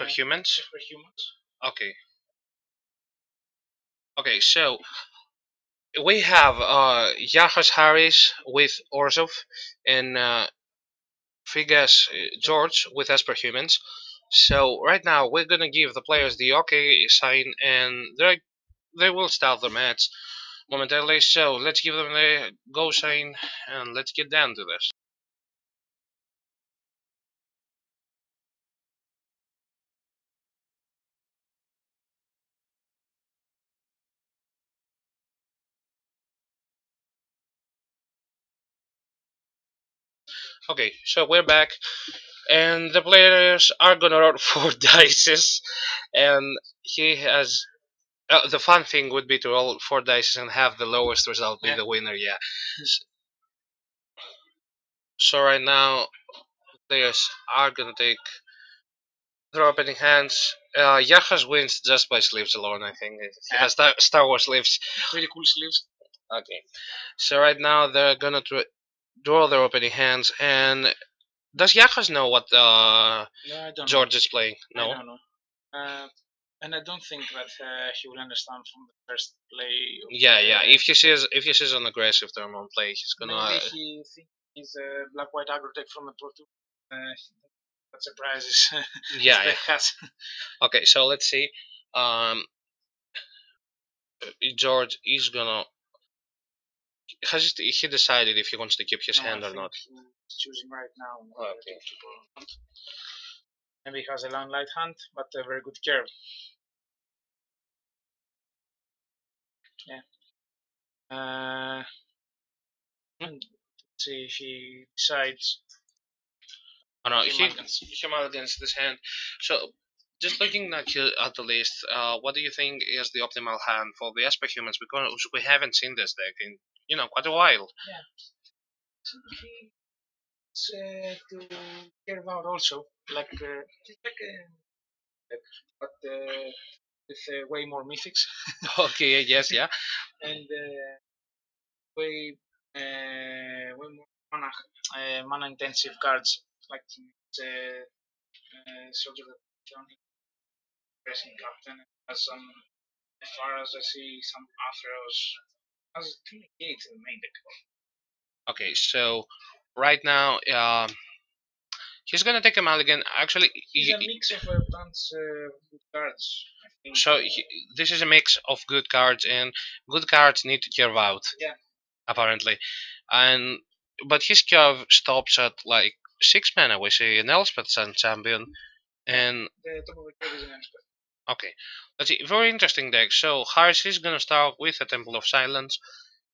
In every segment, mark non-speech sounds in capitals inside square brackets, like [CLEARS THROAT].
per humans. for humans. Okay. Okay, so we have uh, Yarhas Harris with Orzhov and uh, Fyggas uh, George with Esper Humans. So right now we're gonna give the players the OK sign and they they will start the match momentarily. So let's give them the go sign and let's get down to this. Okay, so we're back, and the players are gonna roll [LAUGHS] four dices, and he has. Uh, the fun thing would be to roll four dice and have the lowest result be Yeah. the winner. Yeah. So right now, players are gonna take their opening hands. Uh, Yarhas wins just by sleeves alone. I think he Yeah. has Star, Wars sleeves. Really cool sleeves. Okay. So right now they're gonna draw their opening hands, and does Yarhas know what uh, don't George is playing? No. Know. Uh, and I don't think that uh, he will understand from the first play. Yeah, yeah. If he sees if he sees an aggressive turn on play, he's gonna. Maybe he thinks he's a black white aggro deck from the Pro. Uh, that surprises. [LAUGHS] yeah, yeah. Okay, so let's see. Um, George is gonna. Has he decided if he wants to keep his No, I hand or not? He's choosing right now. Oh, okay. Maybe he has a long light hand, but a very good curve. Yeah. Uh, and let's see if he decides. Oh no, He he mulligans. he mulligans this hand. So, just looking at you at the list, uh, what do you think is the optimal hand for the Esper humans? Because we haven't seen this deck in you know quite a while. Wants uh, to curve out also, like uh, like like, but uh, with uh, way more mythics [LAUGHS] okay, yes, yeah. [LAUGHS] and uh, way uh, way more mana uh, mana intensive cards like uh, uh, Soldier of Johnny, Precinct Captain, some as far as I see some Atheros has two negates in the main deck. Okay, so right now, um, he's gonna take a mulligan. Actually, It's he- a mix of a bunch of good cards. I think. so he, this is a mix of good cards, and good cards need to curve out. Yeah. Apparently, and but his curve stops at like six mana. We see an Elspeth Sun champion, and the top of the curve is an expert. Okay, let's see. Very interesting deck. So Harris is gonna start with a Temple of Silence.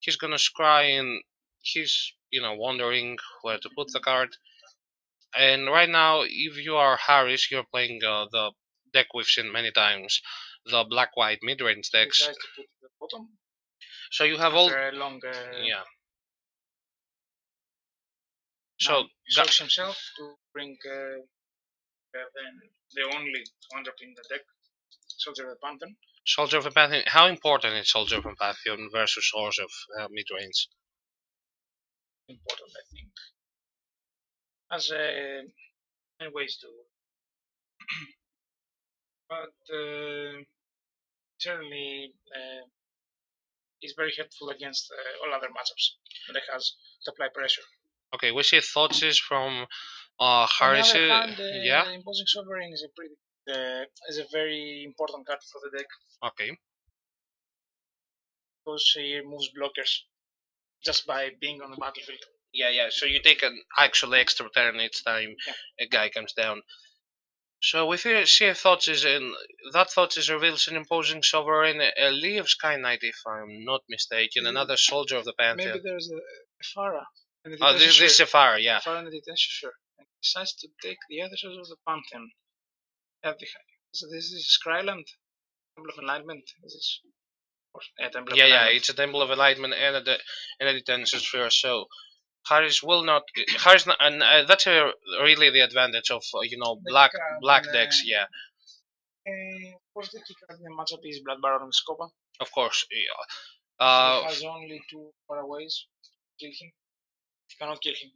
He's gonna scry and he's you know wondering where to put the card. And right now, if you are Harris, you're playing uh, the deck we've seen many times, the black white mid range decks. To put the bottom. So you have all a long. Uh, yeah. So now ga- himself to bring uh, uh, the only one drop in the deck, Soldier of the Pantheon. Soldier of the Pantheon. How important is Soldier of the Pantheon versus Source of uh, mid range? Important, I think. As uh, many ways to. [CLEARS THROAT] but uh, certainly uh, is very helpful against uh, all other matchups it has to apply pressure. Okay, we see Thoughtseize from uh, Harris. uh, uh, yeah. imposing sovereign is a pretty uh, is a very important card for the deck Okay. because he moves blockers just by being on the battlefield. Yeah, yeah. So you take an actual extra turn each time Yeah. a guy comes down. So with you see a Thoughtseize in that Thoughtseize reveals an imposing sovereign, a Lyev Skyknight, if I'm not mistaken, Mhm. another soldier of the Pantheon. Maybe there's a, a Farah. And the Oh, this, detention this is a fire, yeah. Farah and the detention decides to take the other side of the Pantheon. Have the, so this is Skryland, Temple of Enlightenment. This is or, yeah, Temple of Yeah, yeah. Enlightenment. It's a Temple of Enlightenment and a, and a detention sphere. So Harris will not. Harris, not, and uh, that's a, really the advantage of uh, you know The black black and, decks. uh, Yeah, Uh, of course, the card in the matchup is Blood Baron of Vizkopa. of course. Yeah. he Uh, has only two faraways. Kill him. You cannot kill him.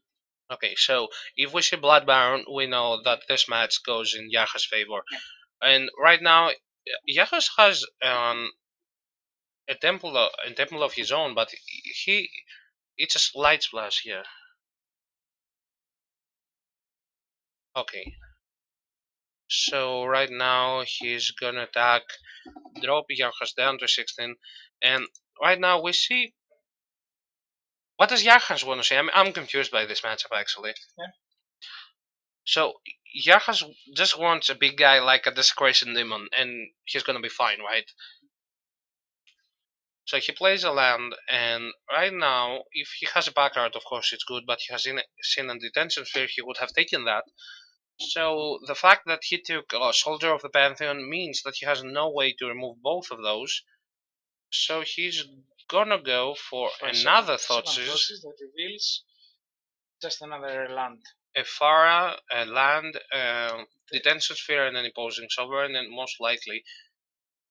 Okay, so if we see Blood Baron, we know that this match goes in Yaha's favor. Yeah. And right now, Yarhas has um, a temple, uh, a temple of his own, but he, it's a light splash here. Okay. So right now he's gonna attack, drop Yarhas down to 16, and right now we see. What does Yarhas want to say? I'm, I'm confused by this matchup actually. Yeah. So Yarhas just wants a big guy like a Desecration Demon, and he's gonna be fine, right? So he plays a land, and right now, if he has a backyard, of course it's good, but he has seen, a detention sphere, he would have taken that. So the fact that he took a Soldier of the Pantheon means that he has no way to remove both of those. So he's gonna go for For another Thoughtseize, that reveals just another land. a Phara, a land, um detention sphere, and an Imposing Sovereign, and most likely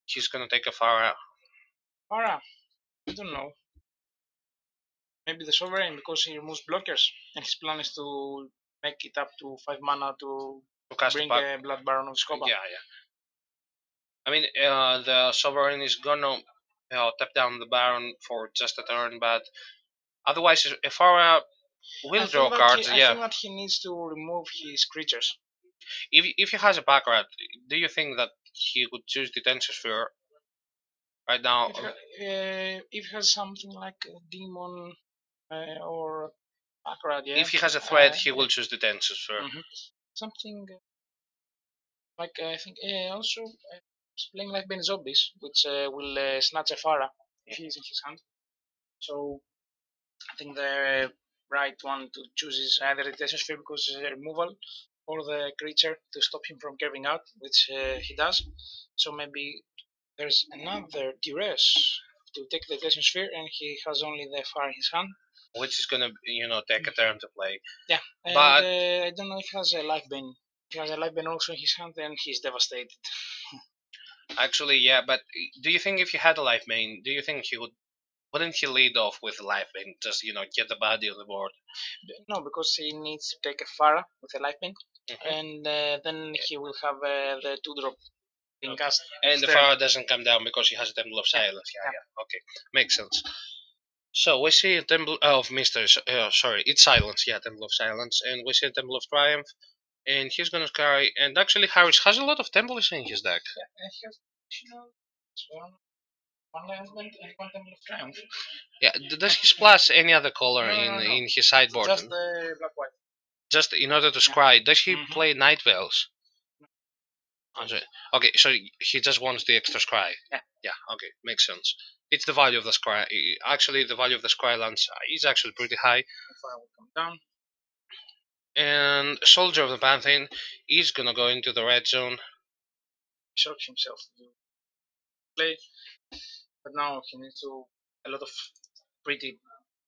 he's gonna take a Phara. Alright, I don't know. Maybe the sovereign because he removes blockers, and his plan is to make it up to five mana to To cast bring a Blood Baron of Vizkopa. Yeah, yeah. I mean, uh, the sovereign is gonna uh, tap down the baron for just a turn, but otherwise, if Phara will I draw cards, he, I yeah. think that he needs to remove his creatures. If if he has a Pack Rat, do you think that he would choose detention sphere right now? If, he- uh, if he has something like a demon uh, or Pack Rat, yeah. If he has a threat, uh, he will choose detention sphere. Mhm. something uh, like I think uh, also uh, he's playing like Ben Zombies, which uh, will uh, snatch a Phara if he is in his hand. So I think the right one to choose is either the Detention Sphere because it's a removal, or the creature to stop him from curving out, which uh, he does. So maybe there's another duress to take the Detention Sphere, and he has only the Phara in his hand. Which is gonna, you know, take a turn to play. And But- uh, I don't know if he has a Lifebane. If he has a Lifebane also in his hand, then he's devastated. [LAUGHS] Actually, yeah, but do you think if he had a Lifebane, do you think he would? Wouldn't he lead off with a Lifebane? Just you know, get the body on the board. No, because he needs to take a Phara with a Lifebane, Mhm. and uh, then he will have uh, the two drop being cast. And the. Pharaoh doesn't come down because he has a Temple of Silence. Yeah, Yeah. yeah. Okay, makes sense. So we see a Temple of Mysteries. Uh, sorry, it's Silence. Yeah, Temple of Silence, and we see a Temple of Triumph, and he's gonna carry. And actually, Harris has a lot of temples in his deck. And he has additional one, one land and one Temple of Triumph. Yeah, does he splash any other color No, in no, no. in his sideboard? Just the black white. Just in order to scry. Does he Mhm. play Night Veils? Okay, Okay, so he just wants the extra scry. Yeah. Yeah. Okay, makes sense. It's the value of the scry. Actually, the value of the scry lands is actually pretty high. Will come down. And Soldier of the Pantheon is gonna go into the red zone. shocks himself to play, but now he needs to a lot of pretty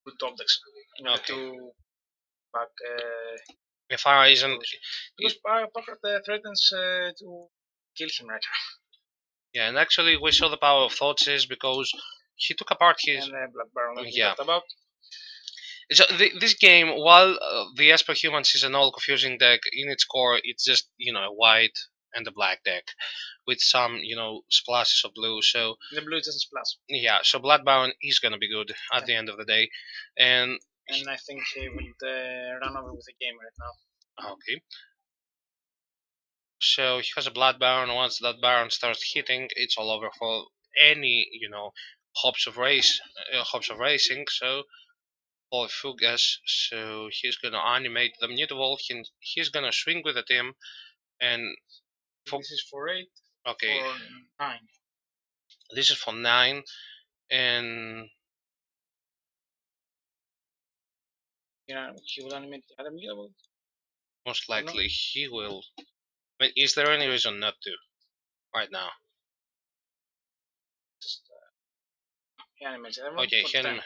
good top decks in order Okay. to back uh, If Farah isn't, because Par- Parker uh, threatens uh, to kill him right now. yeah, and actually we saw the power of Thoughtseize because he took apart his. And uh, Black Baron Yeah. about. So th- this game, while uh, the Esper Humans is an all-confusing deck, in its core it's just you know a white and a black deck with some you know splashes of blue. So The blue doesn't splash, yeah, so Blood Baron is gonna be good at the end of the day, and and I think he will uh, run over with the game right now. Okay. So he has a blood baron. Once that baron starts hitting, it's all over for any you know hopes of race, uh, hopes of racing. So Polyphugus. So he's gonna animate the Mutavault. He, he's gonna swing with the team, and For- this is for eight, okay, for nine. this is for nine, and Yeah, he will animate the other Mutavault. most no. likely he will. I mean, is there any reason not to? Right now. Just uh, he animates everyone. Okay, for he 10.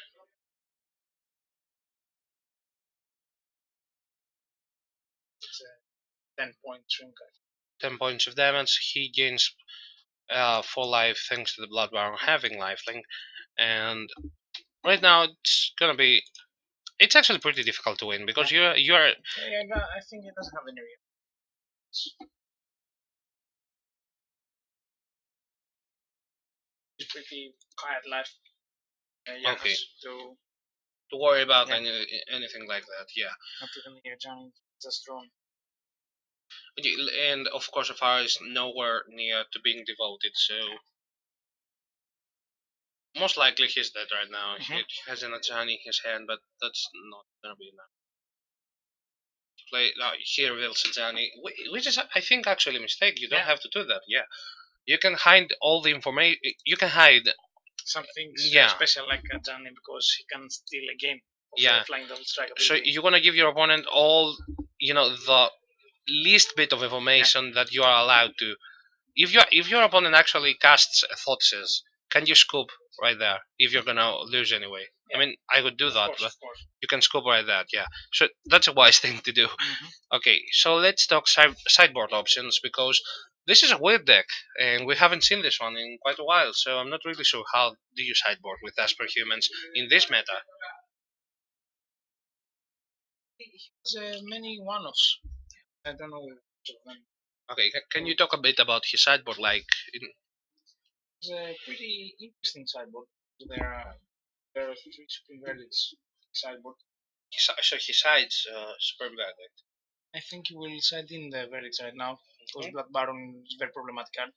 10 points 10 points of damage. He gains uh, 4 life thanks to the Blood Baron having lifelink. And right now it's gonna be. It's actually pretty difficult to win because you're. you're yeah, no, I think he doesn't have any real. It's pretty quiet life. Uh, okay. To, to worry about yeah. any, anything like that, yeah. Not even here, Johnny. Just drawn. And of course, the fire is nowhere near to being devoted, so most likely he's dead right now. He Mhm. has an attorney in his hand, but that's not gonna be enough. Play uh, he reveals whi- which is I think actually a mistake. You don't Yeah. have to do that. Yeah, you can hide all the information. You can hide. Some things Yeah. uh, special like uh, Johnny because he can steal a game. Yeah. Flying double strike. So you want to give your opponent all, you know, the least bit of information that you are allowed to. If your if your opponent actually casts Thoughtseizes, can you scoop right there? If you're gonna lose anyway. I mean, I would do Of that, course, but you can scoop right there. Yeah. So that's a wise [LAUGHS] thing to do. Mhm. Okay, so let's talk si- sideboard options because this is a weird deck, and we haven't seen this one in quite a while. So I'm not really sure how do you sideboard with Esper humans in this meta. There's uh, many one-offs. I don't know. Okay, can you talk a bit about his sideboard? Like, in... it's a pretty interesting sideboard. There are there are three Supreme Verdicts sideboard. His, so he sides uh, Supreme Verdict. I think he will side in the Verdicts right now because okay. Blood Baron is very problematic card.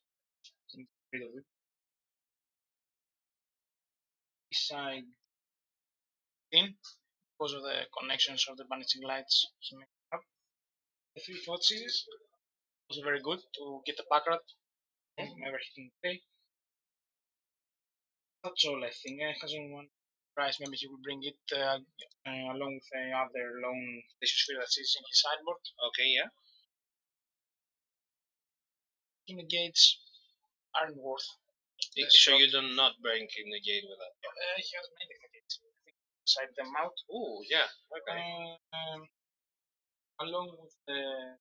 Side in because of the connections of the banishing lights. F3 Foot series was very good to get the pack rat mm -hmm. never hitting. That's eh? all I think. I hasn't won prize. Maybe he will bring it uh, uh, along with the other lone Decius Sphere that is in his sideboard. Okay, yeah. The Negates aren't worth. It, so shot. you do not bring gate with that. Uh, he has many negates. Side them out. Oh yeah. Okay. Um, along with the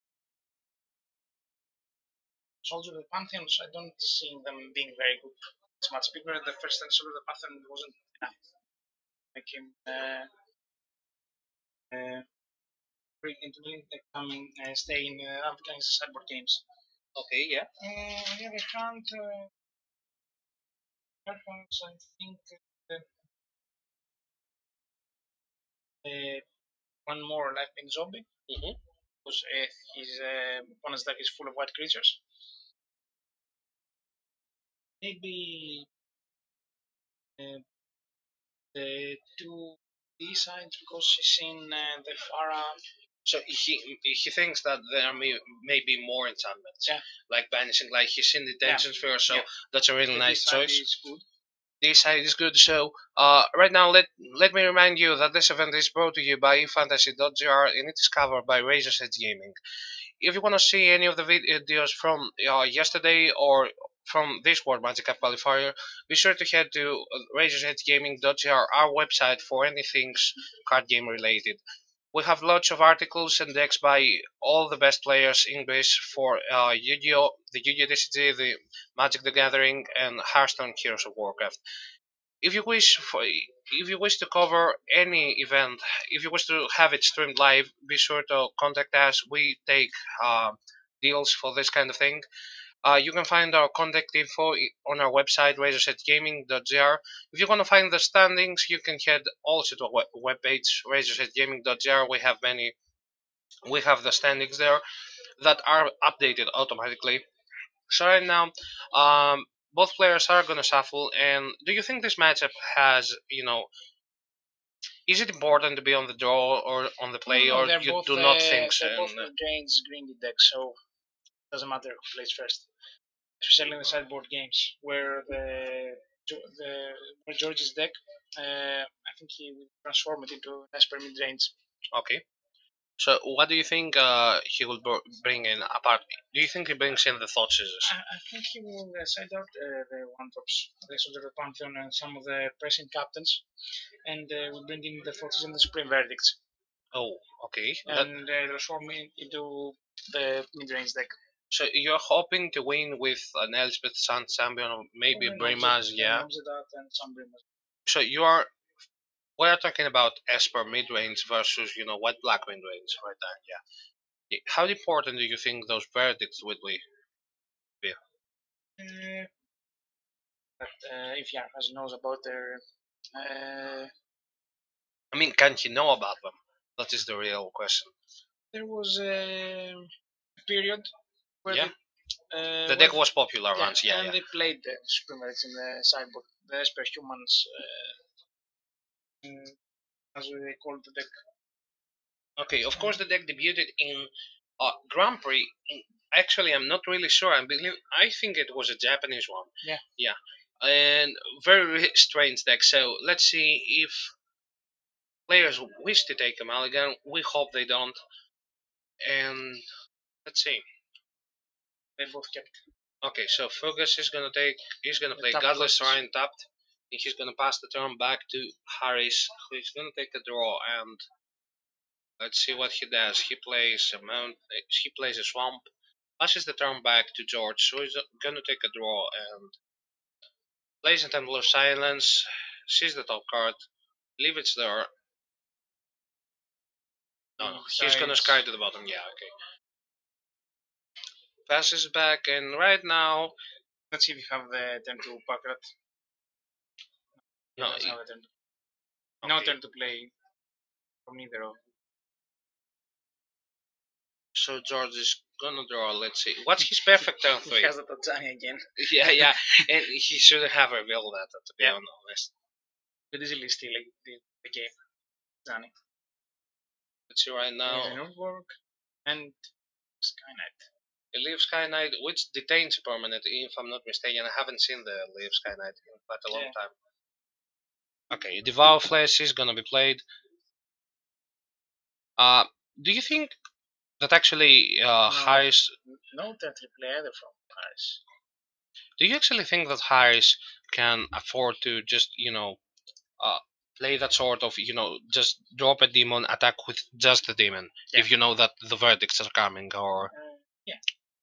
Soldier of the Pantheons, I don't see them being very good. It's much bigger. The first time Soldier of the Pantheon wasn't enough. Make him uh, uh, bring into uh, coming, uh, stay in uh, African sideboard games. Okay, yeah. Uh, on the other hand, uh, perhaps I think uh, uh, one more life in zombie Mhm. because uh, his uh, opponent's deck is full of white creatures. Maybe uh, the two D sides because he's in uh, the Farah. So he he thinks that there may, may be more enchantments. Yeah. Like banishing, like he's in the Yeah. tension sphere, so Yeah. that's a really the nice choice. Is this is good. So uh, right now, let let me remind you that this event is brought to you by eFantasy.gr and it is covered by Razor's Edge Gaming. If you want to see any of the videos from uh, yesterday or from this World Magic Cup qualifier, be sure to head to razorsedgegaming.gr, our website for anything card game related. We have lots of articles decks by all the best players English for uh, Yu-Gi-Oh, the Yu-Gi-Oh TCG, the Magic the Gathering, and Hearthstone Heroes of Warcraft. If you wish for, if you wish to cover any event, if you wish to have it streamed live, be sure to contact us. We take uh, deals for this kind of thing. Uh, you can find our contact info on our website, razorsedgegaming.gr. If you want to find the standings, you can head also to our web- webpage, razorsedgegaming.gr. We have many, we have the standings there that are updated automatically. So right now, um, both players are going to shuffle. And do you think this matchup has, you know, is it important to be on the draw or on the play, No, or you both, do not uh, think so? They're both Jane's Green deck, so doesn't matter who plays first. Especially in the sideboard games, where the the where George's deck, uh, I think he will transform it into Esper mid range. Okay. So what do you think uh, he will bring in apart? Do you think he brings in the thought scissors? I, I think he will uh, side out uh, the one drops, the Soldier of the Pantheon, and some of the Precinct Captains, and uh, will bring in the forces and the Supreme Verdicts, Oh, okay. That- and uh, transform it into the mid range deck. So you're hoping to win with an Elspeth Sun champion or maybe Brimaz, yeah. Nomzedat and some Brimaz. So you are. We are talking about Esper mid range versus you know white black mid range right there. Yeah. Yeah, How important do you think those verdicts would be? Uh, But uh, if Yarhas knows about their uh, I mean, can he know about them? That is the real question. there was a period where Yeah. they, uh, The deck was popular yeah, once, yeah, and they played the Supremates in the sideboard, the Esper Humans, uh, mm, as they called the deck. Okay, of course the deck debuted in uh, Grand Prix. Actually, I'm not really sure. I believe I think it was a Japanese one. Yeah. Yeah. And very strange deck. So let's see if players wish to take a mulligan. We hope they don't. And let's see. They both kept. Okay, so Fyggas is gonna take. He's gonna play Godless Shrine tapped. And he's gonna pass the turn back to Harris, who is gonna take a draw. And let's see what he does. He plays a mount. uh, He plays a swamp. Passes the turn back to George, who is gonna take a draw and plays a Temple of Silence. Sees the top card. Leave it there. No, no, he's gonna sky to the bottom. Yeah, okay. Passes back, and right now, Let's see if you have uh, the turn to Packrat. no, he- turn to- No okay. turn to play from either of. So George is gonna draw. Let's see. What's his [LAUGHS] perfect turn He has the Ajani again. [LAUGHS] yeah, yeah, and he shouldn't have revealed that. To be Yeah. honest. Could easily steal like, the, the game. Ajani. Let's see right now. An and Skynet. Lyev Skyknight, which detains permanent, if I'm not mistaken. I haven't seen the Lyev Skyknight in quite a long Yeah. time. Okay, Devour Flesh is gonna be played. Uh, do you think that actually uh, No. Harris? No turn to play either from Paris. Do you actually think that Harris can afford to just you know uh, play that sort of you know just drop a demon, attack with just the demon if you know that the verdicts are coming or Uh, yeah.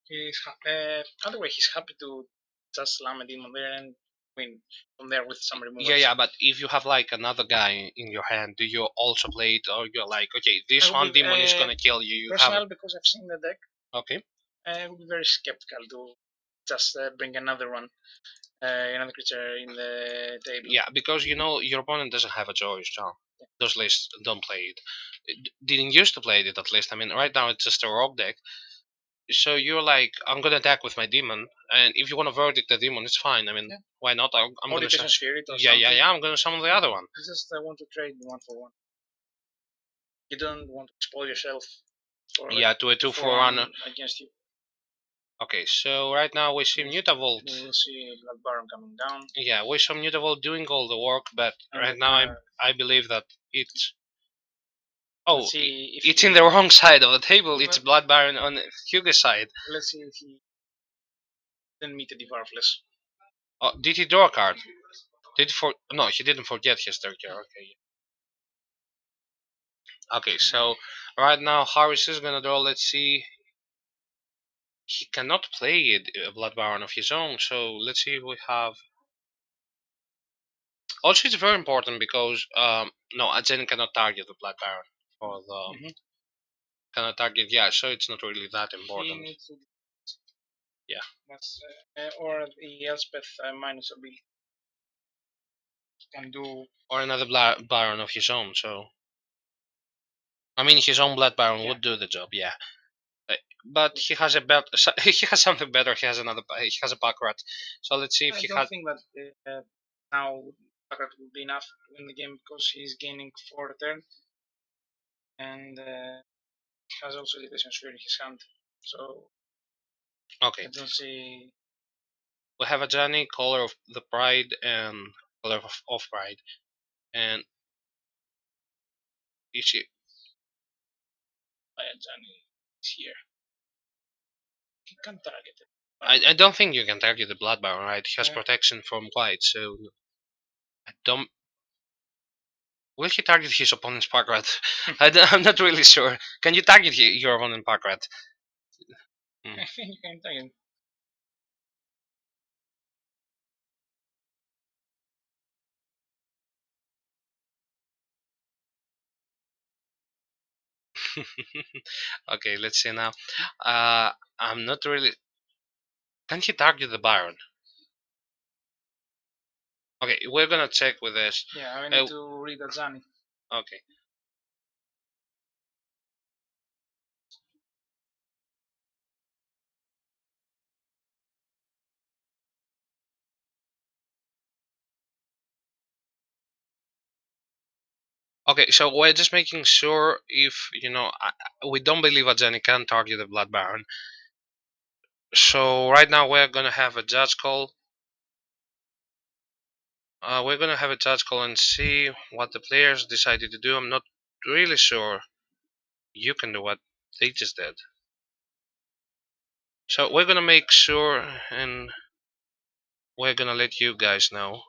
He's uh, other way, he's happy to just slam a demon there and win from there with some removals. Yeah, yeah, but if you have like another guy in your hand, do you also play it, or you're like, okay, this one be, demon is uh, gonna kill you. You have because I've seen the deck, okay, I would be very skeptical to just uh, bring another one, uh, another creature in the table. yeah, because you know your opponent doesn't have a choice, John. Those lists don't play it. It Didn't used to play it at least. I mean, right now it's just a rock deck. So you're like, I'm gonna attack with my demon, and if you want to verdict the demon, it's fine. I mean, Yeah. why not? I'm, I'm gonna. Detention Su- Spirit or yeah, yeah, something. yeah. I'm gonna summon the other one. It's just I want to trade one for one. You don't want to expose yourself for Yeah, to a two for for one. against you. Okay, so right now we see Mutavault. We will see Blood Baron coming down. Yeah, we saw Mutavault doing all the work, but and right now I uh, I believe that it's. Oh, let's see if it's he- in the wrong side of the table. It's Well- Blood Baron on Hugo's side. Let's see if he then meet the Devour Flesh. Oh, did he draw a card? Did for no? He didn't forget his third card. Okay. Okay, so right now Harris is gonna draw. Let's see. He cannot play it, uh, Blood Baron of his own. So let's see if we have. Also, it's very important because um no, Ajani cannot target the Blood Baron for the Mhm. of target. Yeah, so it's not really that important. to. Yeah. That's, uh, uh, or the Elspeth uh, minus ability. Can do. or another Bla- Baron of his own. So, I mean, his own Blood Baron Yeah. would do the job, yeah. Uh, But he has a bet. [LAUGHS] He has something better. He has another. He has a pack rat. So let's see if I he don't had. think that uh, now Pack Rat will be enough to win the game because he's gaining four a turn. And uh, he has also Detention Spirit in his hand. So Okay, I don't see. we have a Ajani, Caller of the Pride, and Caller of, of Pride, and Ichi. Ajani is here. He can target it. I, I don't think you can target the Blood Baron, right? He has Yeah. protection from white, so I don't. Will he target his opponent's pack rat? I don't, I'm not really sure. Can you target your opponent's pack rat? I think [LAUGHS] you can target [LAUGHS] okay, let's see now. Uh, I'm not really. Can he target the Baron? Okay, we're gonna check with this. Yeah, I need Uh, to read Ajani. Okay. Okay, so we're just making sure if you know I, we don't believe Ajani can target the Blood Baron. So right now we're gonna have a judge call. Uh, we're gonna have a judge call and see what the players decided to do. I'm not really sure you can do what they just did. So we're gonna make sure and we're gonna let you guys know.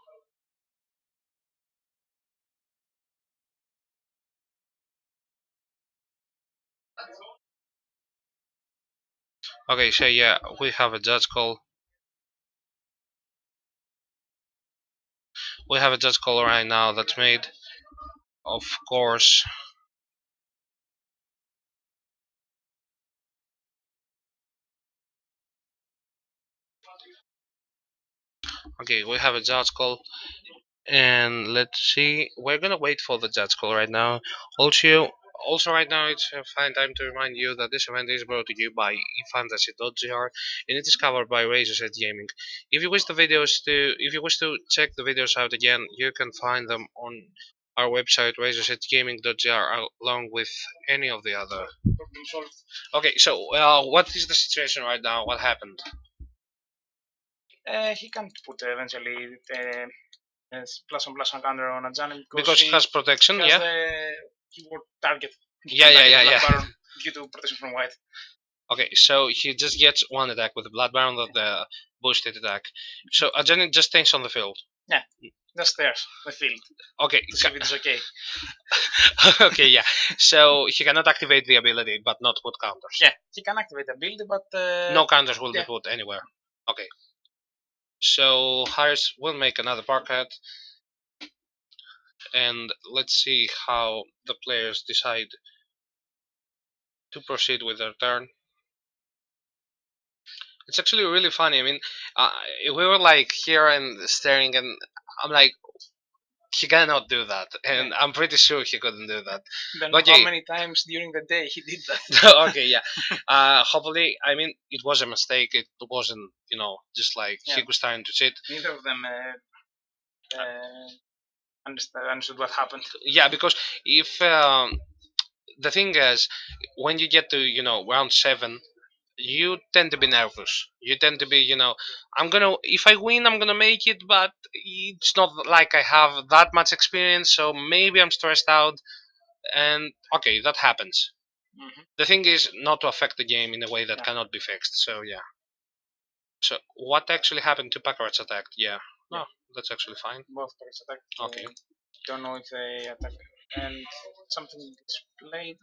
Okay, so yeah, we have a judge call. We have a judge call right now that's made. Of course, Okay, we have a judge call, and let's see. We're gonna wait for the judge call right now. Also, also right now it's a fine time to remind you that this event is brought to you by eFantasy.gr and it is covered by Razor's Edge Gaming. If you wish the videos to, if you wish to check the videos out again, you can find them on our website razorsedgegaming.gr along with any of the other. Okay, so uh, what is the situation right now? What happened? Uh, he can put uh, eventually uh, plus on plus on counter on Ajani because, Because he has protection, has yeah. the keyword target. Yeah, yeah, yeah, yeah. Baron Due to protection from white. Okay, so he just gets one attack with the Blood Baron of the boosted attack. So Ajani just stays on the field. Yeah, just there, the field. Okay, To see if it's okay. [LAUGHS] okay, yeah. So he cannot activate the ability, but not put counters. Yeah, he can activate the ability, but uh, No counters will yeah. be put anywhere. Okay. So Harris will make another park and let's see how the players decide to proceed with their turn. It's actually really funny. I mean, uh, we were like here and staring, and I'm like, he cannot do that, and I'm pretty sure he couldn't do that. Then But how yeah. many times during the day he did that? [LAUGHS] okay, yeah. [LAUGHS] Uh, hopefully, I mean, it was a mistake. It wasn't, you know, just like he was trying to cheat. Neither of them uh, uh, understood, understood what happened. Yeah, because if um, the thing is, when you get to you know round seven, you tend to be nervous. You tend to be, you know, I'm gonna if I win, I'm gonna make it, but it's not like I have that much experience, so maybe I'm stressed out. And okay, that happens. hmm The thing is not to affect the game in a way that Yeah. cannot be fixed. So yeah. So what actually happened to Pack Rat's attack? Yeah. No, that's actually fine. Both players attacked. Okay. Don't know if they attack. And something is played.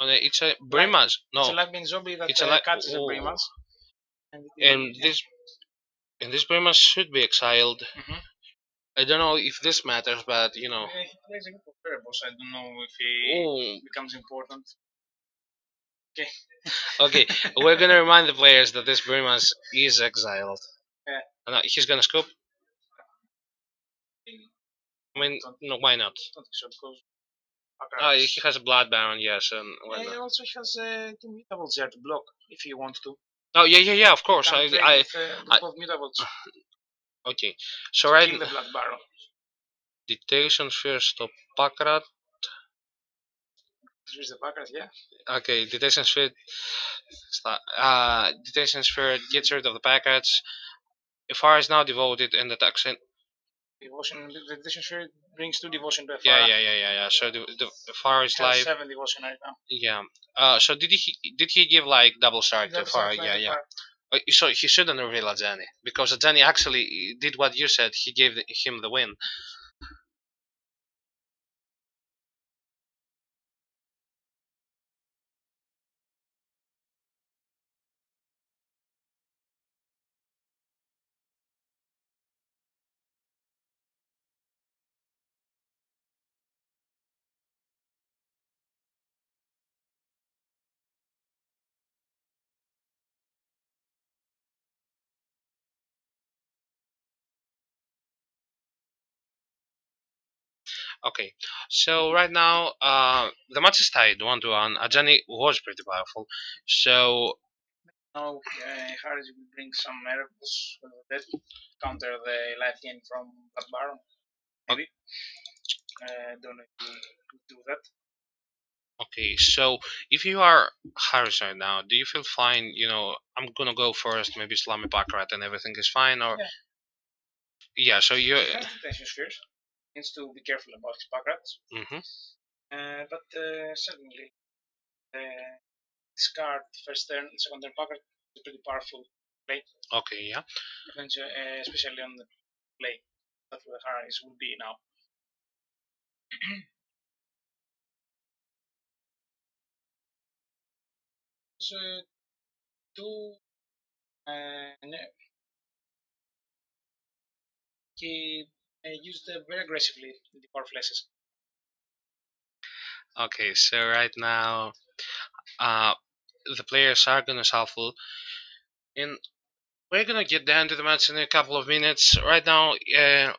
Oh, it's a Brimaz. No. It's a No, live zombie that It's a uh, li- catches oh. a Brimaz. And, and this and this Brimaz should be exiled. Mhm. I don't know if this matters, but you know. He plays a good variables. I don't know if he Oh, becomes important. Okay. okay. [LAUGHS] We're gonna remind the players that this Brimas is exiled. Yeah. Uh, he's gonna scoop. I mean, no, why not? don't think because. Uh, he has a Blood Baron, yes, and why he also has uh, two Mutavaults there to block if he wants to. Oh yeah, yeah, yeah. Of course. I, I, with, uh, I- [COUGHS] okay. So right, kill the Blood Baron. detection first to Pack Rat. The backers, yeah. Okay, Detention Sphere. Uh, Detention Sphere gets rid of the packets. Fire is now devoted and attacks in. Devotion, the devotion brings two devotion to a Yeah, fire. yeah, yeah, yeah, yeah. So the, the, fire is live. seven devotion right now. Yeah. Uh, so did he did he give like double strike to fire? Yeah, yeah. Uh, So he shouldn't reveal Ajani because Ajani actually did what you said. He gave the- him the win. Okay, so right now uh, the match is tied one to one. Ajani was pretty powerful, so Now uh, Harris will bring some miracles with that counter the life gain from that Baron. Maybe. Uh, don't know if do that. okay. So if you are Harris right now, do you feel fine? You know, I'm gonna go first. Maybe slam a Pack Rat and everything is fine, or Yeah. yeah. So you. He has detention spheres. Needs to be careful about his Pack Rats. hmm Uh, but uh, certainly, uh, discard first turn, second turn Pack Rat is a pretty powerful play, Okay, yeah. eventually, uh, especially on the play that the Harris will be now. [CLEARS THROAT] So, two, uh, he uh, used very aggressively the power flashes. Okay, so right now, uh, the players are gonna shuffle, and we're gonna get down to the match in a couple of minutes. Right now, uh,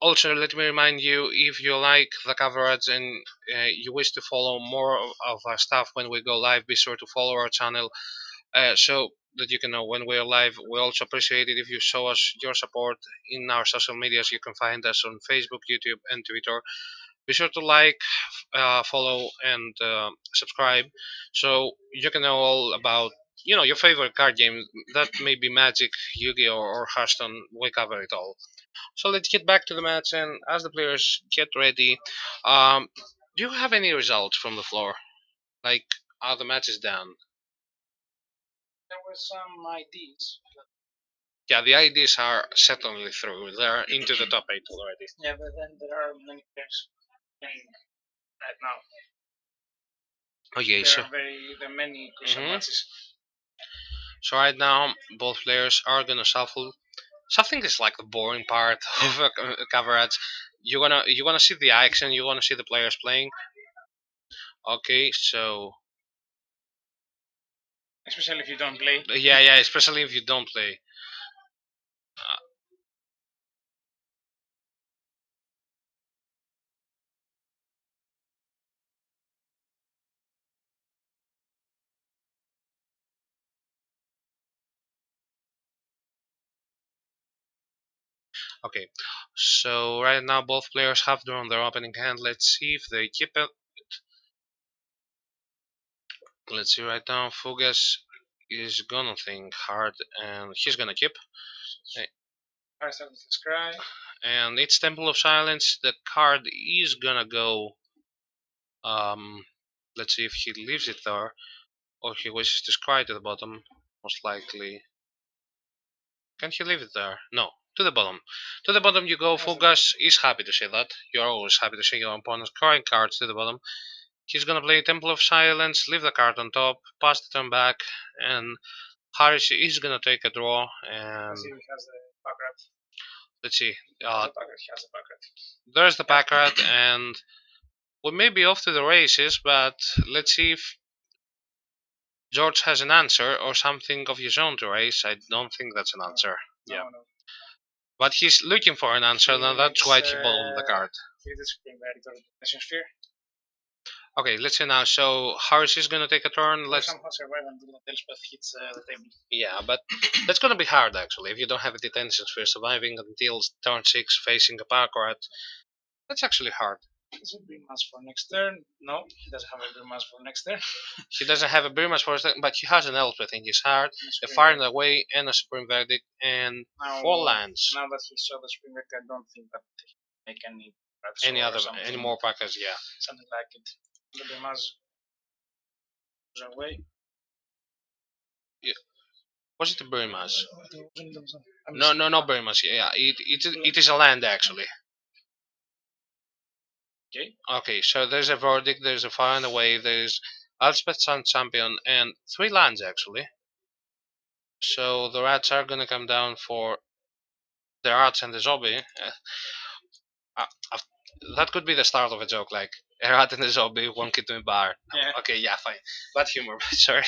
also let me remind you, if you like the coverage and uh, you wish to follow more of our stuff when we go live, be sure to follow our channel, uh, so that you can know when we're live. We also appreciate it if you show us your support in our social medias. You can find us on Facebook, YouTube, and Twitter. Be sure to like, uh, follow, and uh, subscribe, so you can know all about you know your favorite card game. That may be Magic, Yu-Gi-Oh, or Hearthstone. We cover it all. So let's get back to the match, and as the players get ready, um, do you have any results from the floor? Like, are the matches done? There were some IDs. Yeah, the IDs are certainly through. They're into the top eight already. yeah, but then there are many players playing right now. Okay, There so are very there are many crucial Mhm. matches. so right now both players are gonna shuffle. Shuffling is like the boring part [LAUGHS] of a co- coverage. You wanna you wanna see the action. You wanna see the players playing. Okay, so Especially if you don't play. yeah, yeah, especially if you don't play. Okay, so right now both players have drawn their opening hand. Let's see if they keep it. Let's see right now. Fyggas is gonna think hard and he's gonna keep. I started. And it's Temple of Silence. The card is gonna go. Um, let's see if he leaves it there or he wishes to scry to the bottom. Most likely. Can he leave it there? No. To the bottom. To the bottom you go. Fyggas is happy to see that. You're always happy to see your opponent's scrying cards to the bottom. He's gonna play Temple of Silence, leave the card on top, pass the turn back, and Harris is gonna take a draw. And See, he has the Pack Rat. let's see, Uh, uh, the Pack Rat, he the Pack Rat. there's the Pack Rat, and we may be off to the races, but let's see if George has an answer or something of his own to raise. I don't think that's an answer, No, Yeah. no. but he's looking for an answer, and that's why he bottomed the uh, card. He did spring very to the detention sphere. Okay, let's see now. So Harris is gonna take a turn. Let's Let's somehow survive until the Elspeth hits uh. Yeah, but that's gonna be hard actually. If you don't have a detention sphere surviving until turn six facing a Pack Rat, that's actually hard. Does it bring mass for next turn? No, he doesn't have a bring mass for next turn. [LAUGHS] He doesn't have a Brimaz for next turn, but he has an Elspeth in his heart, a fire in Verdict. the way, and a supreme verdict, and now, four lands. Now that he saw the spring verdict, I don't think that he can make any Any other, any more packers? Yeah. something like it. Mass goes away. Was it a Brimaz? I'm No, no, no Brimaz. Yeah, it, it, it is a land actually. Okay. Okay, so there's a verdict, there's a fire in the way, there's Elspeth Sun Champion, and three lands actually. So the rats are gonna come down for the rats and the zombie. Uh, uh, that could be the start of a joke, like a rat and a zombie, kid in a bar. Yeah. Okay, yeah, fine. Bad humor, [LAUGHS] sorry.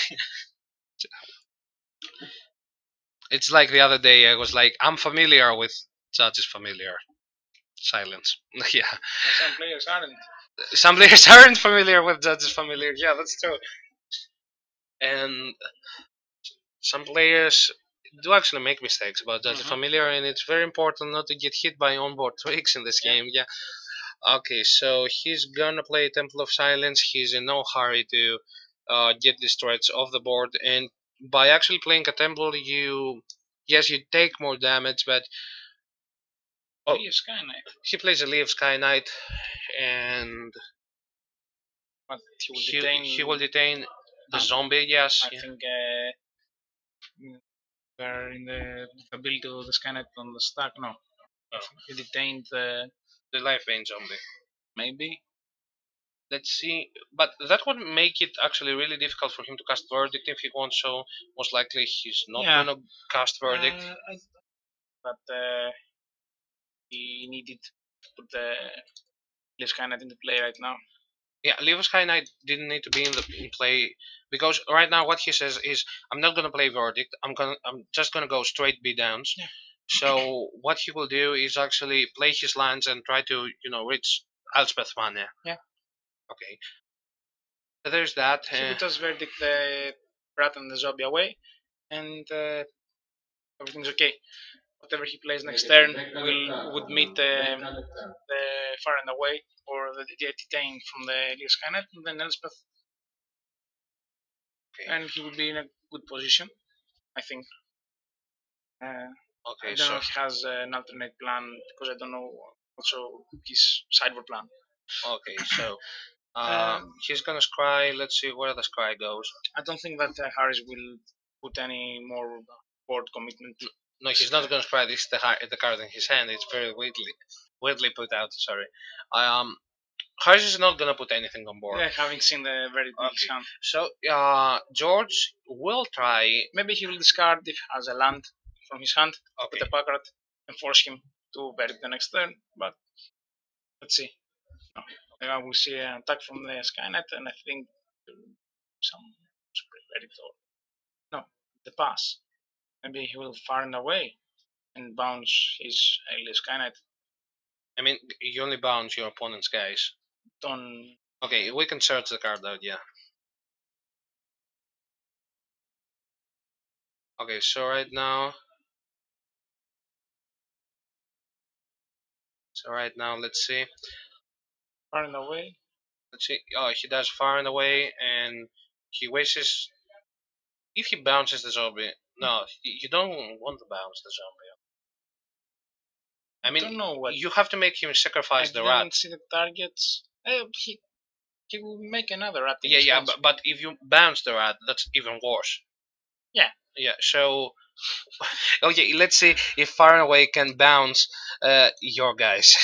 it's like the other day I was like, I'm familiar with Judge's Familiar. silence. [LAUGHS] yeah. And some players aren't. Some players [LAUGHS] aren't familiar with Judge's Familiar. Yeah, that's true. And some players do actually make mistakes about Judge's Mhm. Familiar, and it's very important not to get hit by onboard tricks in this Yeah. game. Yeah. Okay, so he's gonna play Temple of Silence. He's in no hurry to uh, get these threats off the board, and by actually playing a Temple, you yes, you take more damage, but Oh. Skyknight. he plays a Lyev Skyknight, and But he will he, detain. he will detain the zombie. Yes, I yeah. think uh, we're in the ability of the Skyknight on the stack. No. Oh. He detained the. The Lifebane [SIGHS] zombie. Maybe. Let's see, but that would make it actually really difficult for him to cast verdict if he wants. So most likely he's not Yeah. gonna cast verdict. Uh, but uh, he needed to put the the Skyknight into play right now. Yeah, Lyev Skyknight didn't need to be in the in play because right now what he says is I'm not gonna play verdict. I'm gonna I'm just gonna go straight B downs. Yeah. So what he will do is actually play his lands and try to you know reach Elspeth mana. Yeah. Okay. So there's that. He uh, just verdict the rat and the zombie away, and uh, everything's okay. Whatever he plays next turn will would meet the the far and away or the, the detain from the Lyev Skyknight, and then Elspeth, okay. and he would be in a good position, I think. Uh, okay. So know he has uh, an alternate plan because I don't know also his sideboard plan. okay. So. [LAUGHS] Uh, Um, he's gonna scry. Let's see where the scry goes. I don't think that uh, Harris will put any more board commitment. No, he's not gonna scry. This is the the card in his hand. It's very weirdly weirdly put out. Sorry. Um, Harris is not gonna put anything on board. Yeah, having seen the very big Okay. hand. So uh, George will try. Maybe he will discard if he has a land from his hand Okay. with a Pack Rat and force him to bury the next turn. But let's see. No. I will see an attack from the Skyknight, and I think some very or no, the pass. Maybe he will far and away and bounce his Lyev Skyknight I mean, you only bounce your opponent's guys. Don't. Okay, we can search the card out. Yeah. Okay, so right now. So right now, let's see. Far and away. Let's see. Oh, he does far and away, and he wastes. If he bounces the zombie, no, you don't want to bounce the zombie. I I mean, don't know what. you have to make him sacrifice I the didn't see the targets. Eh, he, he will make another rat. Yeah, yeah, but, but if you bounce the rat, that's even worse. Yeah. Yeah. So, okay, let's see if far and away can bounce uh, your guys.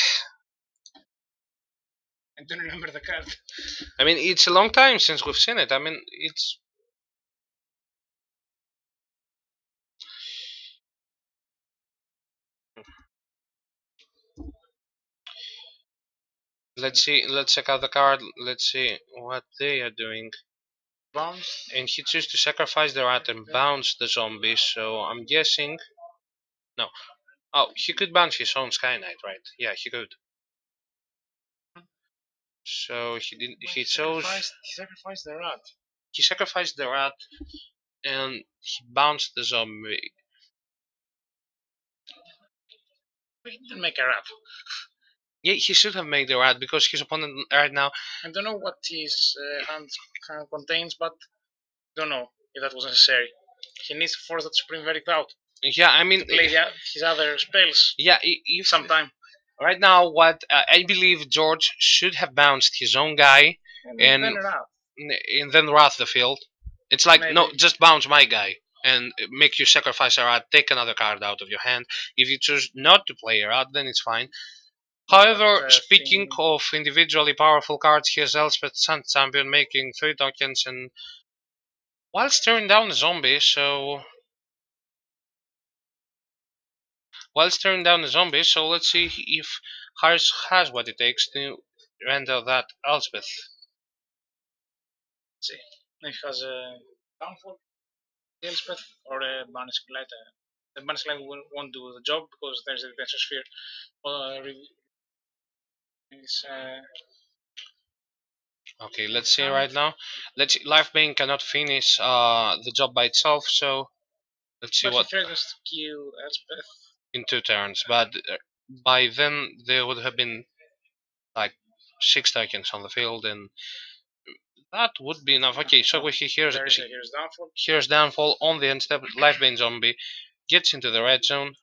I don't remember the card. I mean, it's a long time since we've seen it. I mean, it's. Let's see. Let's check out the card. Let's see what they are doing. And he chooses to sacrifice the rat and bounce the zombie. So I'm guessing. No. Oh, he could bounce his own Skyknight, right? Yeah, he could. So he didn't. He chose. Sacrificed, he sacrificed the rat. He sacrificed the rat, and he bounced the zombie. He didn't make a rat. Yeah, he should have made the rat because his opponent right now. I don't know what his uh, hand kind of contains, but don't know if that was necessary. He needs to force that Supreme Verdict out. Yeah, I mean, play his other spells yeah, if sometime. right now, what uh, I believe George should have bounced his own guy And- then rat. and then wrath the field. It's like no, just bounce my guy and make you sacrifice a rat. Take another card out of your hand. If you choose not to play a rat, then it's fine. However, speaking of individually powerful cards, here's Elspeth Sun Champion making three tokens and while staring down a zombie, so while staring down a zombie, so let's see if Harris has what it takes to render that Elspeth. see. If he has a downfall, Elspeth, or a Banishing Light. Uh, the Banishing Light won't, do the job because there's a Detention Sphere uh, It's, uh, Okay, let's see Um, right now. Let's Lifebane cannot finish uh, the job by itself, so let's see but what to kill Elspeth. in two turns. But uh, by then there would have been like six tokens on the field, and that would be enough. Okay, so we see here's is here's downfall. here's downfall on the end step. Lifebane zombie gets into the red zone.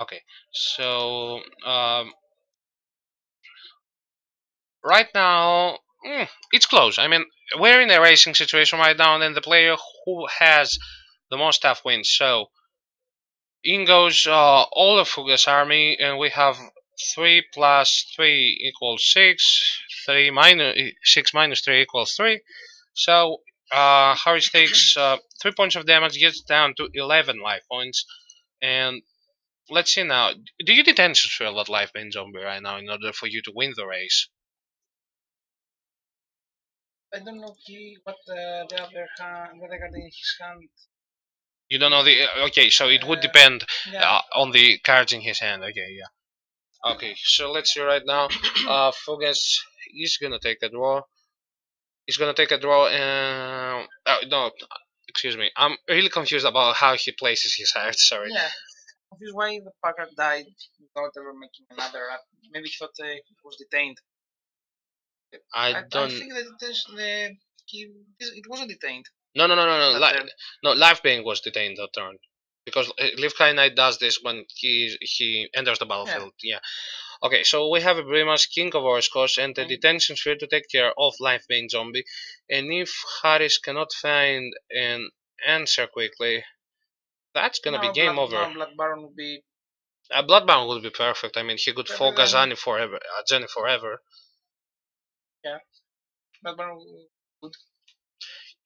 Okay, so um, right now mm, it's close. I mean, we're in a racing situation right now, and the player who has the most stuff wins. So in goes uh, all of Fyggas' army, and we have three plus three equals six. Three minus six minus three equals three. So uh, Harris takes uh, three points of damage, gets down to eleven life points, and let's see now. Do you need Ancient Field at Lifebane Zombie right now in order for you to win the race? I don't know he, what uh, the other hand, what I got in his hand. You don't know the. uh, Okay, so it would Uh, depend Yeah. uh, on the cards in his hand. Okay, yeah. Okay, so let's see right now. [CLEARS THROAT] Uh, Fyggas is gonna take a draw. He's gonna take a draw and. Uh, no, excuse me. I'm really confused about how he places his hand. [LAUGHS] Sorry. Yeah. Confused why the Pack Rat died without ever making another. uh, Maybe he thought uh, it was detained. I I, don't. I think that it, the, he, it wasn't detained. No, no, no, no, no. Li- no, Lifebane was detained that turn because uh, Lyev Skyknight does this when he he enters the battlefield. Yeah. Okay, so we have a Brimaz, King of Oreskos, and the Mhm. detention sphere to take care of Lifebane Zombie. And if Harris cannot find an answer quickly, that's gonna Now be game Blood, over. Now Blood Baron would be Uh, Bloodbound would be perfect. I mean, he could focus than- Annie forever, uh, Jenny forever. Yeah. Blood Baron would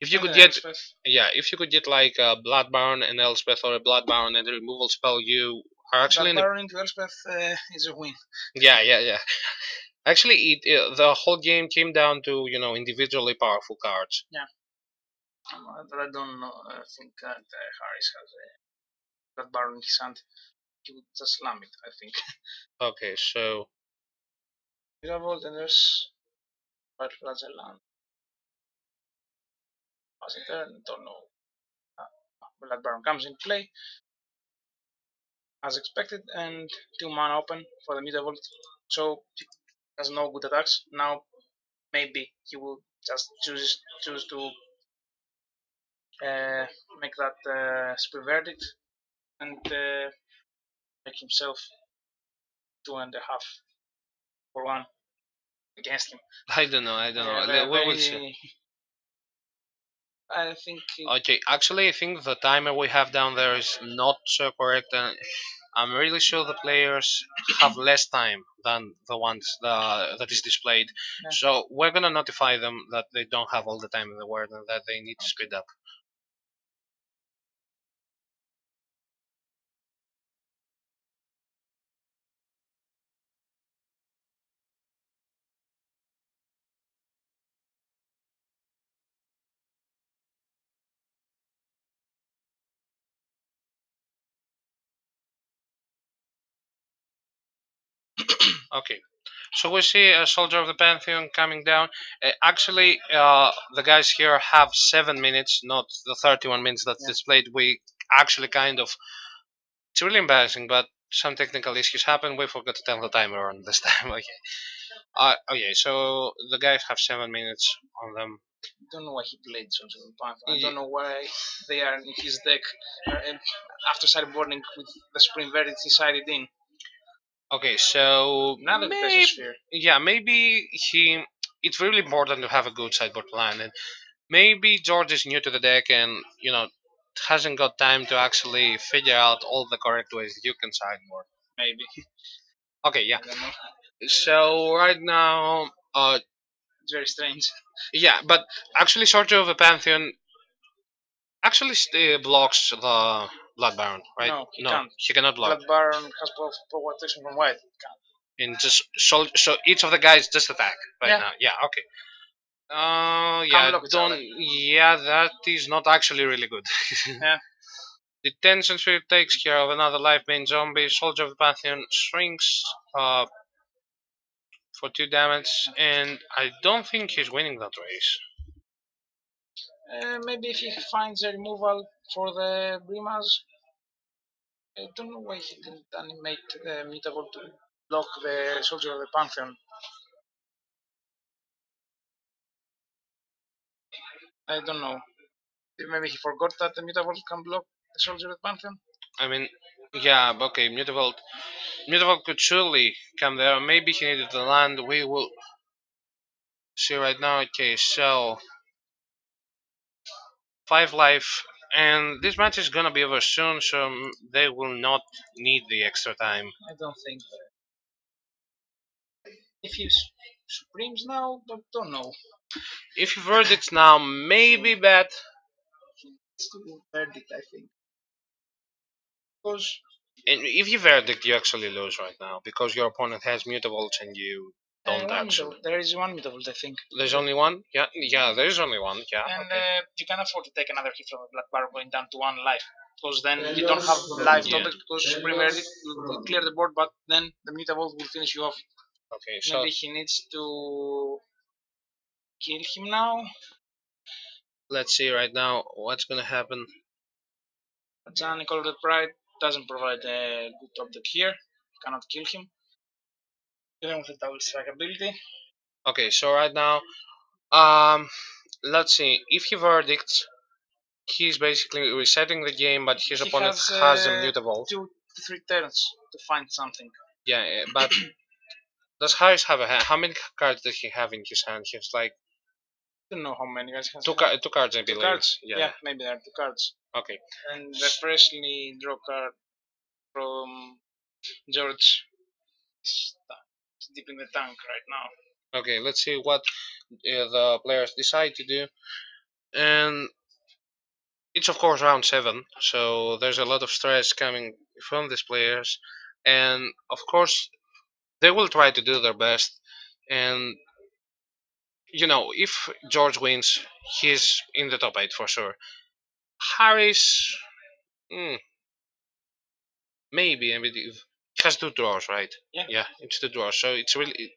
If you and could get, Elspeth. yeah, if you could get like a Bloodbound and Elspeth or a Bloodbound and a removal spell, you are actually in Blood a into Elspeth uh, is a win. Yeah, yeah, yeah. [LAUGHS] Actually, it, it the whole game came down to you know individually powerful cards. Um, I don't know. I think that uh, Harris has a Blood in his hand. He would just slam it, I think. [LAUGHS] Okay, so Revolt and there's White There, don't know. Uh, Blood Baron comes in play. As expected, and two mana open for the Mutavault. So he has no good attacks. Now maybe he will just choose choose to uh, make that uh, verdict and uh, make himself two and a half for one against him. I don't know. I don't know. Le- we will see. I think Okay, actually, I think the timer we have down there is not so correct, and I'm really sure the players have less time than the ones that, that is displayed. Yeah. So we're gonna notify them that they don't have all the time in the world and that they need to speed up. [CLEARS THROAT] Okay. So we see a soldier of the Pantheon coming down. Uh, actually, uh, the guys here have seven minutes, not the 31 minutes that's Yeah. displayed. We actually kind of. It's really embarrassing, but some technical issues happen. We forgot to turn the timer on this [LAUGHS] time. Okay. Uh, okay, so the guys have seven minutes on them. I don't know why he played Sons of the Panther. I don't know why they are in his deck uh, and after sideboarding with the Supreme Verdict decided in. Okay, so Another maybe, Treasure Sphere. yeah, maybe he. It's really important to have a good sideboard plan, and maybe George is new to the deck and you know hasn't got time to actually figure out all the correct ways you can sideboard. Maybe. Okay, yeah. I don't know. So right now, uh, It's very strange. yeah, but actually, Soldier of the Pantheon actually st- blocks the Blood Baron, right? No, he can't. he cannot block. Blood Baron has both protection from white. In just so so each of the guys just attack right Yeah. now. Yeah. Okay. Uh yeah don't yeah that is not actually really good. [LAUGHS] Yeah. Detention Sphere takes care of another Lifebane Zombie. Soldier of the Pantheon shrinks uh for two damage and I don't think he's winning that race. Uh, maybe if he finds a removal for the Brimaz. I don't know why he didn't animate the Mutavault to block the Soldier of the Pantheon. I don't know. Maybe he forgot that the Mutavault can block the Soldier of the Pantheon. I mean, yeah, okay, Mutavault. Mutavault could surely come there. Maybe he needed the land. We will see right now. Okay, so five life, and this match is gonna be over soon, so they will not need the extra time. I don't think. If you Supremes now, but don't know. If you verdicts now, maybe bet. It's to verdict, I think. Because And if you verdict, you actually lose right now because your opponent has mutavaults and you don't one actually. There is one Mutavault, I think. There's only one. Yeah, yeah. There's only one. Yeah. and okay. uh, you can afford to take another hit from a black bar going down to one life because then you don't have life Yeah. total because Supreme Verdict will, will clear the board but then the Mutavault will finish you off Okay, so maybe he needs to kill him now let's see right now what's gonna happen. Johnny the Pride doesn't provide a good object here cannot kill him even with the double strike ability Okay, so right now, um, let's see. If he verdicts, he's basically resetting the game, but his He opponent has, has, a uh, Mutavault. two to three turns to find something Yeah, eh, but [COUGHS] does Harris have a hand? How many cards does he have in his hand? He has like I don't know how many guys has two, he ca- two cards, I Two cards Yeah. yeah maybe there are two cards Okay. and the freshly draw card from George deep in the tank right now. Okay. Let's see what uh, the players decide to do, and it's of course round seven, so there's a lot of stress coming from these players, and of course they will try to do their best, and you know if George wins, he's in the top eight for sure. Harris, hmm, maybe I believe has two draws, right? Yeah. Yeah, it's two draws, so it's really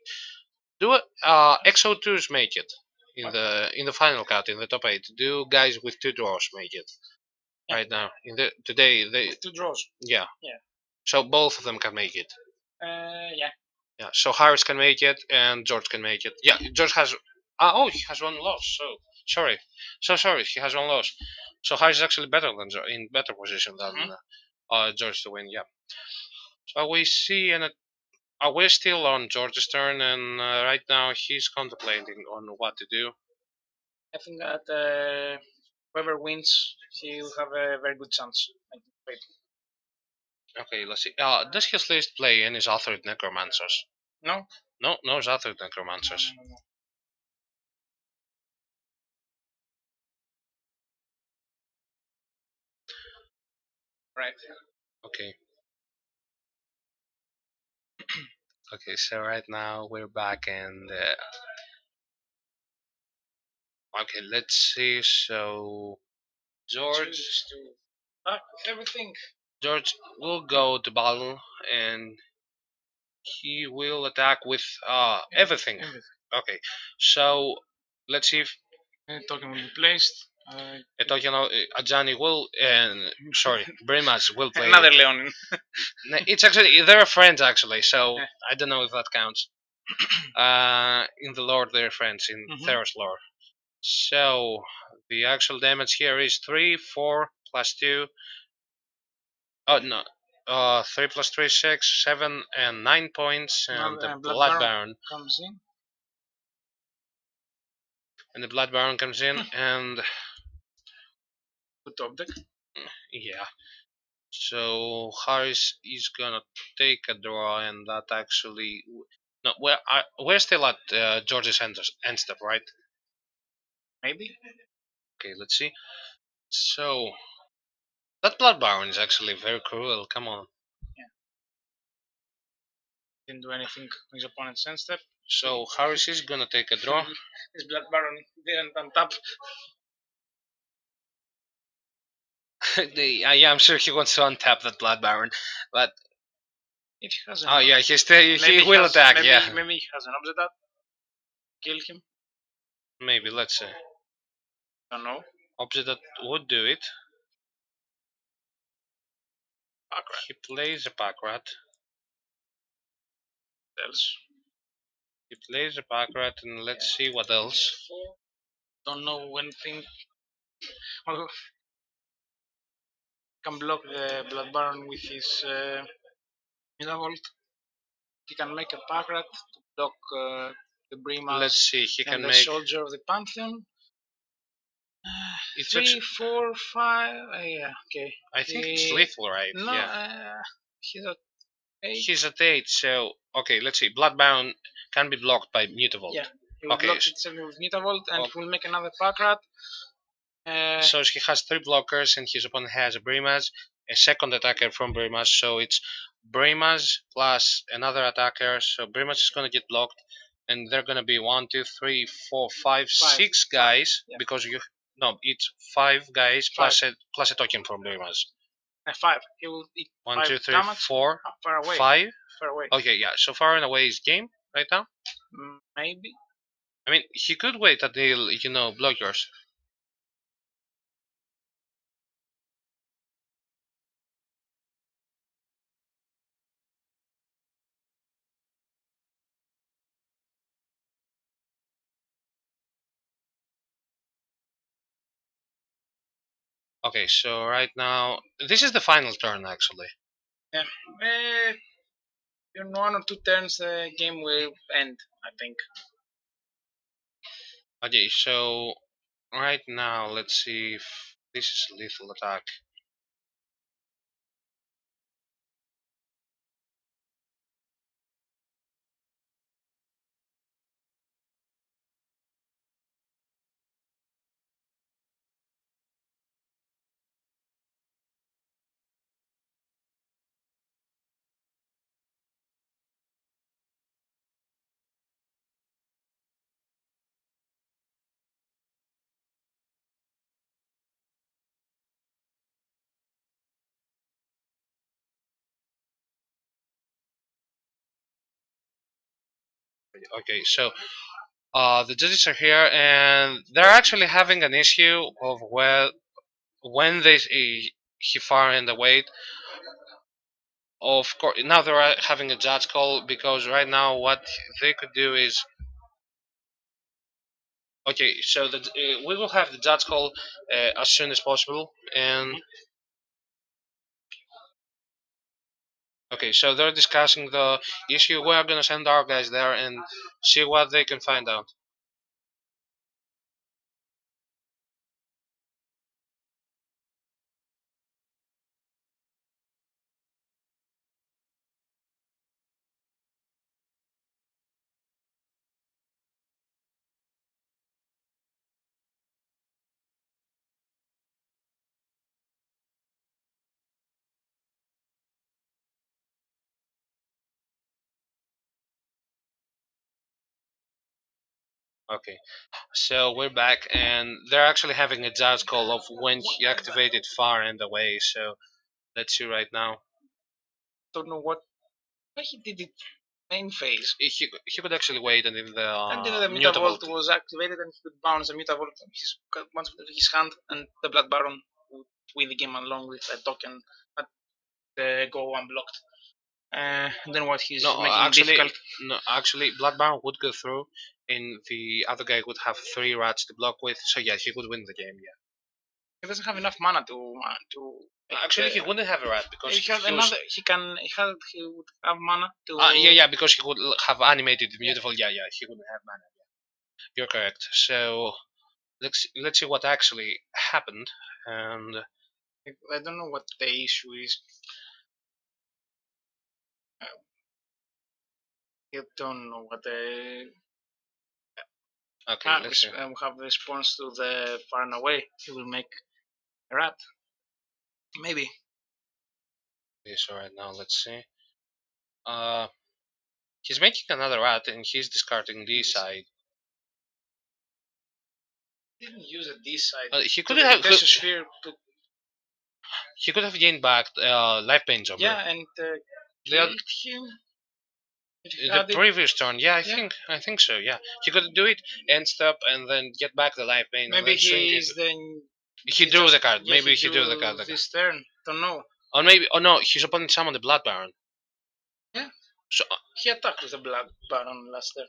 do. Uh, XO2s make it in the in the final cut in the top eight. Do guys with two draws make it? Yeah. Right now, in the today they Two draws. yeah. Yeah. So both of them can make it. Uh, yeah. Yeah. So Harris can make it and George can make it. Yeah. George has. Uh, oh, he has one loss. So sorry. So sorry. He has one loss. So Harris is actually better than George, in better position than Mhm. uh, George to win. Yeah. So we see and uh, we're still on George's turn, and uh, right now he's contemplating on what to do. I think that uh, whoever wins, he will have a very good chance. Okay, let's see. Uh, does his list play any Zathrid Necromancers? no? No, no Zathrid Necromancers. No, no, no. Right. Okay. Okay, so right now we're back and uh, okay, let's see. So George back everything. George will go to battle and he will attack with uh everything. Everything. Okay, so let's see if Uh, token will be placed. Uh, Etokiano Ajani will and [LAUGHS] sorry Brimaz will [LAUGHS] play. another Leonin. [LAUGHS] It's actually they're friends actually, so. I don't know if that counts. [CLEARS THROAT] uh, in the lore, they're friends in Mhm. Theros lore. So the actual damage here is three, four plus two. Oh no, uh, three plus three, six, seven, and nine points, and Well, the uh, Blood. Baron, Comes in. and the Blood Baron comes in, and Good object. yeah. So Harris is gonna take a draw, and that actually no, we're I, we're still at uh, George's end, end step, right? Maybe. Okay, let's see. So that blood baron is actually very cruel. Come on. Yeah. Didn't do anything his opponent's end step. So Harris is gonna take a draw. [LAUGHS] His Blood Baron didn't untap. [LAUGHS] Uh, yeah, I'm sure he wants to untap that Blood Baron, but If he has oh yeah, he's still, he maybe will has- attack. Maybe, yeah, maybe he has an object that kill him. maybe. Let's see. I don't know. Object that would do it. Background He plays a pack rat. else. He plays a pack rat, and let's see what else. Don't know anything. [LAUGHS] Well, can block the Blood Baron with his uh, Mutavault. He can make a Pack Rat to block uh, the Brima Let's see. He and can the make. Soldier of the Pantheon. [SIGHS] It's Three, four, five. Uh, yeah, okay. I think it's lethal, right? No, yeah. uh, he's at eight. He's at eight, so okay. Let's see. Bloodbound can be blocked by Mutavault. Yeah. He will okay, block itself with Mutavault and Okay. will make another pack rat. Uh, So he has three blockers, and his opponent has a Brimaz, a second attacker from Brimaz. So it's Brimaz plus another attacker. So Brimaz is gonna get blocked, and they're gonna be one, two, three, four, five, Five. six guys yeah. because you no, it's five guys plus a plus a token from Brimaz. uh, five. He will eat One, five two, three, damage. four, uh, far away. five. Far away. Okay, yeah. So far and away is game right now. Maybe. I mean, he could wait until you know block Okay, so right now this is the final turn actually. Yeah. Uh, in one or two turns, the game will end. I think. Okay, so right now let's see if this is lethal attack. Okay, so uh, the judges are here and they're actually having an issue of where when they he, he far and away. Of course, now they're having a judge call because right now what they could do is okay. So the, uh, we will have the judge call uh, as soon as possible and. Okay, so they're discussing the issue. We're gonna send our guys there and see what they can find out. Okay, so we're back, and they're actually having a judge call of when he activated far and away. So let's see right now. Don't know what. Why he did it main phase. He he could actually wait until the uh, Until the Mutavault. Mutavault was activated and he could bounce the Mutavault from his, once with his hand and the Blood Baron would win the game along with a token that uh, go unblocked. Uh, then what he's No, making actually, difficult. no, actually, Blood Baron would go through, and the other guy would have three rats to block with. So yeah, he would win the game. Yeah. He doesn't have enough mana to uh, to. Actually, the- he wouldn't have a rat because he has he was- another. He can. He had. He would have mana to. Ah, yeah, yeah, because he would have animated beautiful. Yeah, yeah, he wouldn't have mana. Yeah. You're correct. So let's let's see what actually happened. And I don't know what the issue is. Uh, I don't know what the. Okay, let's uh, we have the response to the far and away. He will make a rat. Maybe. Okay, so right now let's see. Uh, He's making another rat and he's discarding D side. Didn't use a D side. Uh, he could have Detention Sphere he could have gained back uh, life pain jumper. yeah, and uh, The oth- killed him. He the previous turn, yeah, I Yeah. think I think so. Yeah, he could do it, and stop and then get back the life and maybe then he's it. then. he drew the card. maybe he, drew the card. This turn. Don't know. Or maybe oh no, his opponent summoned the Blood Baron. Yeah. So uh, He attacked with the Black Baron last turn.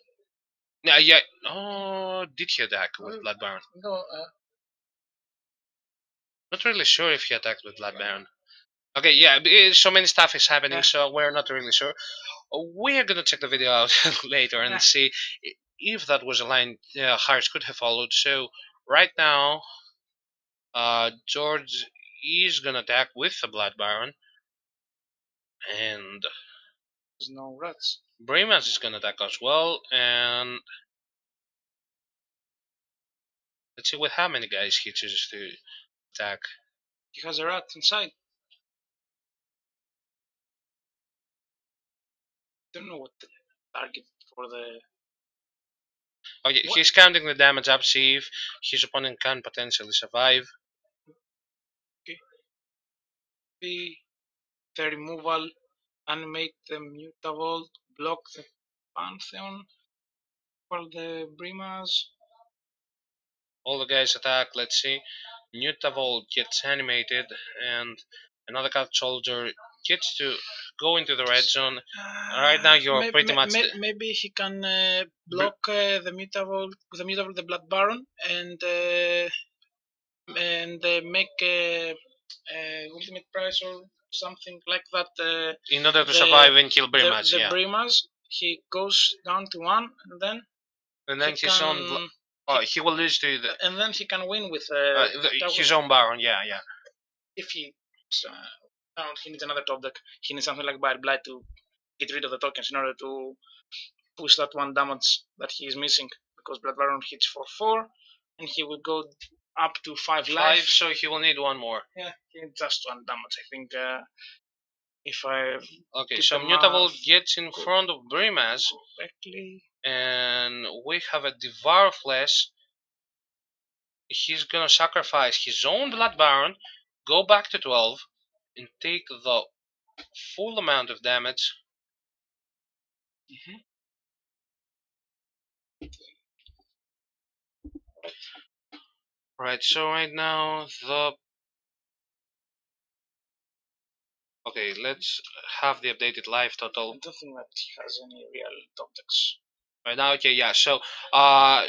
yeah, yeah. Oh, did he attack with Well- Blood Baron? No, uh, Not really sure if he attacked with Blood Baron. Okay, yeah, b- eh, so many stuff is happening, Yeah. so we're not really sure. We're gonna check the video out [LAUGHS] later and Yeah. see if that was a line uh, Harris could have followed. So right now, uh, George is gonna attack with the Blood Baron, and there's no rats. Brimaz is gonna attack as well, and let's see with how many guys he chooses to attack. He has a rat inside. Don't know what the target for the. Okay, What- he's counting the damage up, see if his opponent can potentially survive. be the removal, animate the Mutavault, block the Pantheon for the Brimaz. All the guys attack, let's see. Mutavault gets animated, and another cat soldier gets to go into the red zone. Right now you're May- pretty much may- maybe he can uh, block uh, the Mutavault, the Mutavault, the Blood Baron, and uh, and uh, make uh, uh, ultimate price or something like that. Uh, In order to the- survive and kill the, Brimaz, the yeah. Brimaz, he goes down to one, and then and then he his can, own. Oh, he will lose to the, and then he can win with the his own Baron, yeah, yeah. if he uh, he needs another top deck, he needs something like Bile Blight to get rid of the tokens in order to push that one damage that he is missing because Blood Baron hits for four and he will go up to five, Five, life. so he will need one more. Yeah, he needs just one damage. I think uh, if I Okay, so Mutavault gets in front of Brimaz correctly, and we have a Devour Flesh. He's gonna sacrifice his own Blood Baron, go back to 12, and take the full amount of damage. Mhm. Right, so right now the. Okay, let's have the updated life I total. don't think that he has any real top decks. Right now, okay, yeah, so, uh,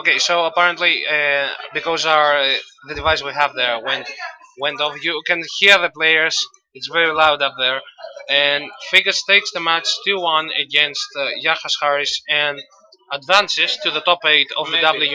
Okay, so apparently, uh, because our uh, the device we have there went went off, you can hear the players. It's very loud up there, and Fyggas takes the match 2-1 against uh, Yarhas Harris and advances to the top eight of the W.